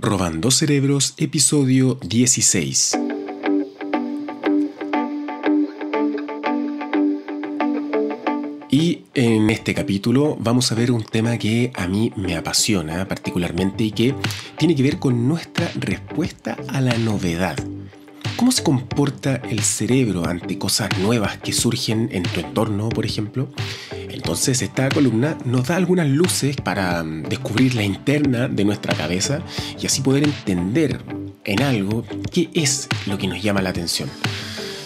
Robando Cerebros, episodio 16. Y en este capítulo vamos a ver un tema que a mí me apasiona particularmente y que tiene que ver con nuestra respuesta a la novedad. ¿Cómo se comporta el cerebro ante cosas nuevas que surgen en tu entorno, por ejemplo? Entonces esta columna nos da algunas luces para mm, descubrir la interna de nuestra cabeza y así poder entender en algo qué es lo que nos llama la atención.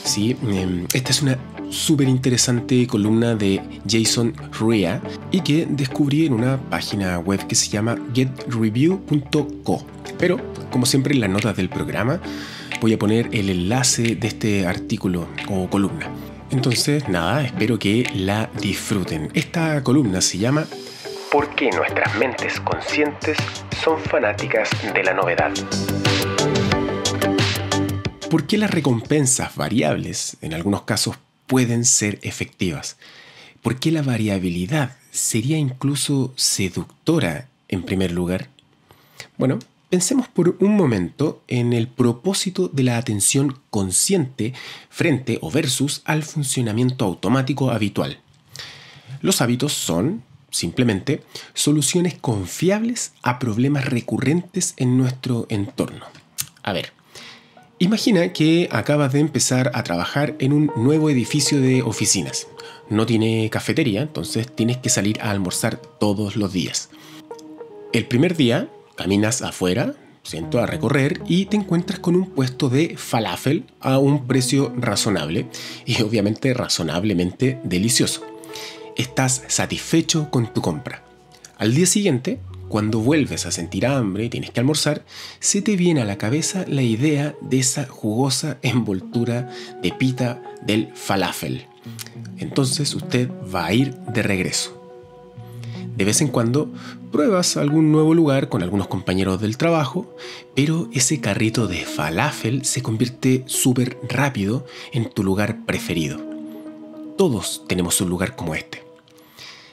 ¿Sí? Em, esta es una súper interesante columna de Jason Rea y que descubrí en una página web que se llama getreview.co. Pero, como siempre en las notas del programa, voy a poner el enlace de este artículo o columna. Entonces, nada, espero que la disfruten. Esta columna se llama ¿Por qué nuestras mentes conscientes son fanáticas de la novedad? ¿Por qué las recompensas variables, en algunos casos, pueden ser efectivas? ¿Por qué la variabilidad sería incluso seductora en primer lugar? Bueno, Pensemos por un momento en el propósito de la atención consciente frente o versus al funcionamiento automático habitual. Los hábitos son, simplemente, soluciones confiables a problemas recurrentes en nuestro entorno. A ver, imagina que acabas de empezar a trabajar en un nuevo edificio de oficinas. No tiene cafetería, entonces tienes que salir a almorzar todos los días. El primer día Caminas afuera, siento a recorrer y te encuentras con un puesto de falafel a un precio razonable y obviamente razonablemente delicioso. Estás satisfecho con tu compra. Al día siguiente, cuando vuelves a sentir hambre y tienes que almorzar, se te viene a la cabeza la idea de esa jugosa envoltura de pita del falafel. Entonces usted va a ir de regreso. De vez en cuando pruebas algún nuevo lugar con algunos compañeros del trabajo, pero ese carrito de falafel se convierte súper rápido en tu lugar preferido. Todos tenemos un lugar como este.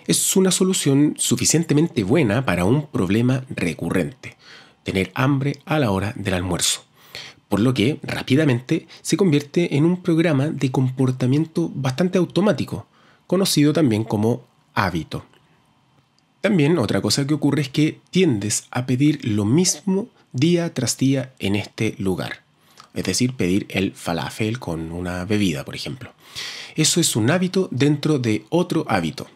Es una solución suficientemente buena para un problema recurrente, tener hambre a la hora del almuerzo, por lo que rápidamente se convierte en un programa de comportamiento bastante automático, conocido también como hábito. También otra cosa que ocurre es que tiendes a pedir lo mismo día tras día en este lugar. Es decir, pedir el falafel con una bebida, por ejemplo. Eso es un hábito dentro de otro hábito.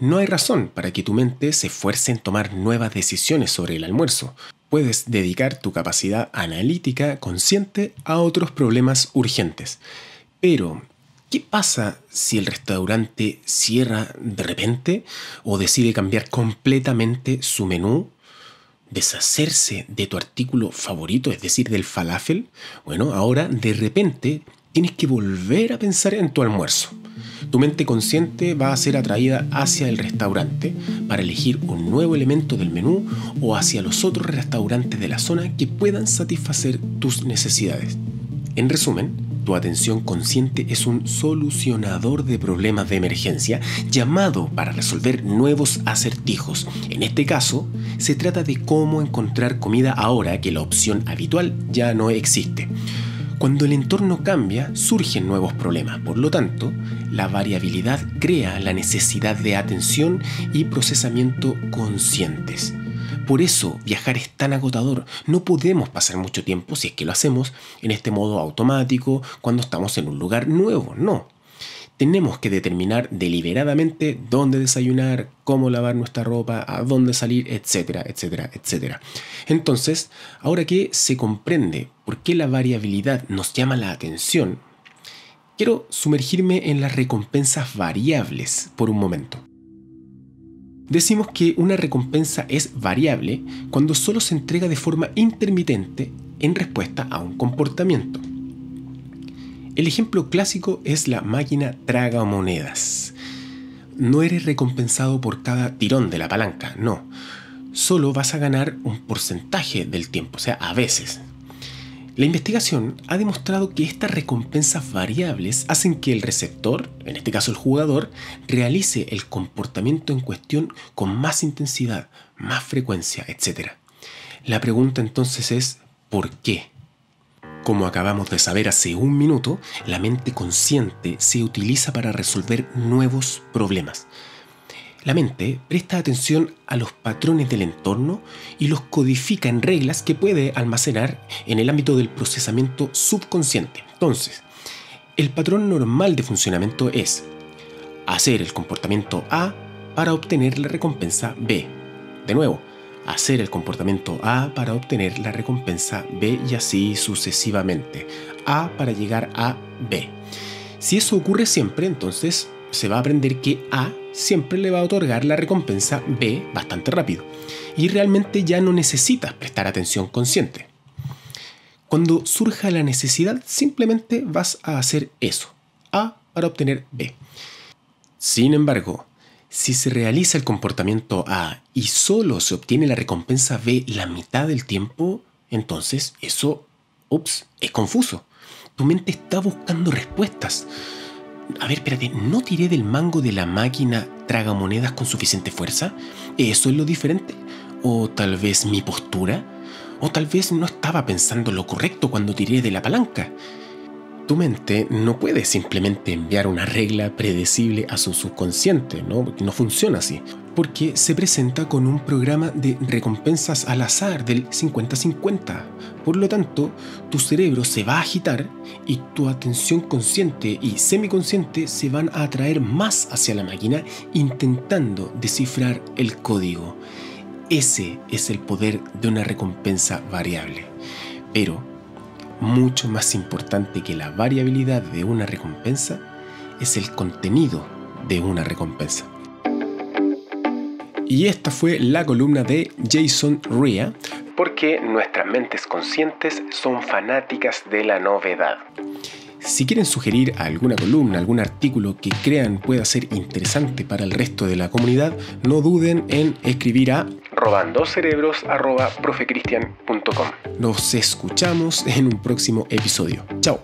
No hay razón para que tu mente se esfuerce en tomar nuevas decisiones sobre el almuerzo. Puedes dedicar tu capacidad analítica consciente a otros problemas urgentes. Pero ¿Qué pasa si el restaurante cierra de repente o decide cambiar completamente su menú? Deshacerse de tu artículo favorito, es decir, del falafel. Bueno, ahora de repente tienes que volver a pensar en tu almuerzo. Tu mente consciente va a ser atraída hacia el restaurante para elegir un nuevo elemento del menú o hacia los otros restaurantes de la zona que puedan satisfacer tus necesidades. En resumen, tu atención consciente es un solucionador de problemas de emergencia llamado para resolver nuevos acertijos. En este caso, se trata de cómo encontrar comida ahora que la opción habitual ya no existe. Cuando el entorno cambia, surgen nuevos problemas. Por lo tanto, la variabilidad crea la necesidad de atención y procesamiento conscientes. Por eso viajar es tan agotador. No podemos pasar mucho tiempo, si es que lo hacemos, en este modo automático cuando estamos en un lugar nuevo. No. Tenemos que determinar deliberadamente dónde desayunar, cómo lavar nuestra ropa, a dónde salir, etcétera, etcétera, etcétera. Entonces, ahora que se comprende por qué la variabilidad nos llama la atención, quiero sumergirme en las recompensas variables por un momento. Decimos que una recompensa es variable cuando solo se entrega de forma intermitente en respuesta a un comportamiento. El ejemplo clásico es la máquina traga monedas. No eres recompensado por cada tirón de la palanca, no. Solo vas a ganar un porcentaje del tiempo, o sea, a veces. La investigación ha demostrado que estas recompensas variables hacen que el receptor, en este caso el jugador, realice el comportamiento en cuestión con más intensidad, más frecuencia, etc. La pregunta entonces es, ¿por qué? Como acabamos de saber hace un minuto, la mente consciente se utiliza para resolver nuevos problemas. La mente presta atención a los patrones del entorno y los codifica en reglas que puede almacenar en el ámbito del procesamiento subconsciente. Entonces, el patrón normal de funcionamiento es hacer el comportamiento A para obtener la recompensa B. De nuevo, hacer el comportamiento A para obtener la recompensa B y así sucesivamente. A para llegar a B. Si eso ocurre siempre, entonces se va a aprender que A siempre le va a otorgar la recompensa B bastante rápido. Y realmente ya no necesitas prestar atención consciente. Cuando surja la necesidad, simplemente vas a hacer eso. A para obtener B. Sin embargo, si se realiza el comportamiento A y solo se obtiene la recompensa B la mitad del tiempo, entonces eso, es confuso. Tu mente está buscando respuestas. A ver, espérate, ¿no tiré del mango de la máquina tragamonedas con suficiente fuerza? ¿Eso es lo diferente? ¿O tal vez mi postura? ¿O tal vez no estaba pensando lo correcto cuando tiré de la palanca? Tu mente no puede simplemente enviar una regla predecible a su subconsciente, ¿no? No funciona así, porque se presenta con un programa de recompensas al azar del 50-50. Por lo tanto, tu cerebro se va a agitar y tu atención consciente y semiconsciente se van a atraer más hacia la máquina intentando descifrar el código. Ese es el poder de una recompensa variable. Pero mucho más importante que la variabilidad de una recompensa es el contenido de una recompensa. Y esta fue la columna de Jason Ria, porque nuestras mentes conscientes son fanáticas de la novedad. Si quieren sugerir alguna columna, algún artículo que crean pueda ser interesante para el resto de la comunidad, no duden en escribir a robandocerebros.profecristian.com. Nos escuchamos en un próximo episodio. Chao.